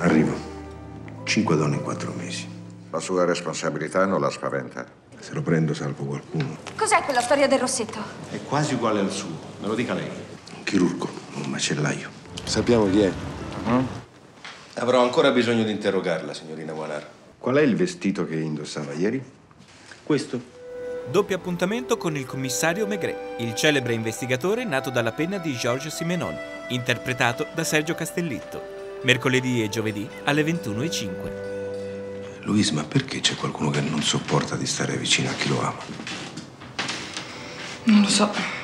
Arrivo. Cinque donne in quattro mesi. La sua responsabilità non la spaventa. Se lo prendo salvo qualcuno. Cos'è quella storia del rossetto? È quasi uguale al suo. Me lo dica lei. Un chirurgo, un macellaio. Sappiamo chi è. Avrò ancora bisogno di interrogarla, signorina Wanar. Qual è il vestito che indossava ieri? Questo? Doppio appuntamento con il commissario Maigret, il celebre investigatore nato dalla penna di Georges Simenon, interpretato da Sergio Castellitto. Mercoledì e giovedì alle 21.05. Luis, ma perché c'è qualcuno che non sopporta di stare vicino a chi lo ama? Non lo so.